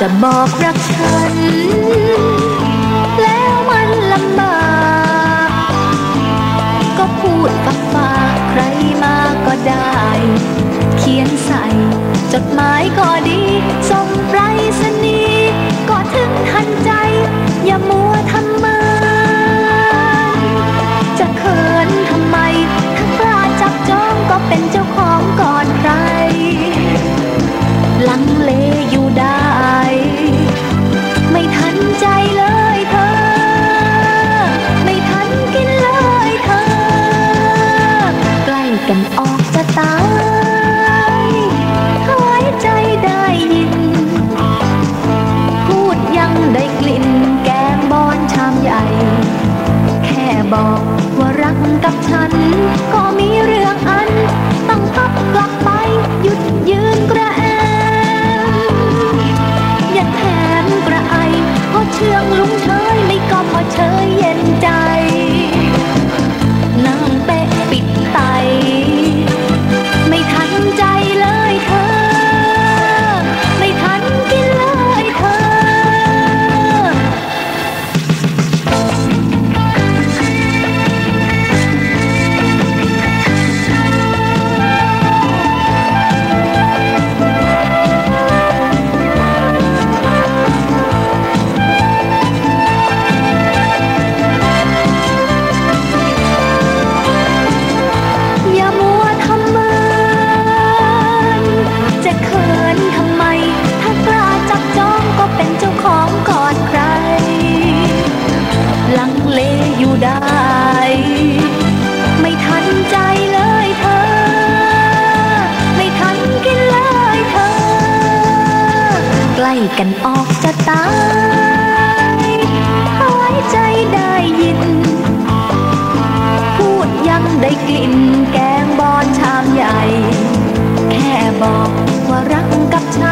จะบอกรักฉัน กันออกจะตายหายใจได้ยิน พูดยังได้กลิ่นแกงบอนชามใหญ่ แค่บอกว่ารักกับฉัน ก็มีเรื่องอัน ต้องพับกลับไปหยุด จะเขินทำไม ถ้ากล้าจับจองก็เป็นเจ้าของก่อนใคร ลังเลอยู่ได้ ไม่ทันใจเลยเธอ ไม่ทันกินเลยเธอ ใกล้กันออกจะตายหายใจได้ยิน พูดยังได้กลิ่นแกงบอนชามใหญ่แค่บอก ว่ารักกับฉัน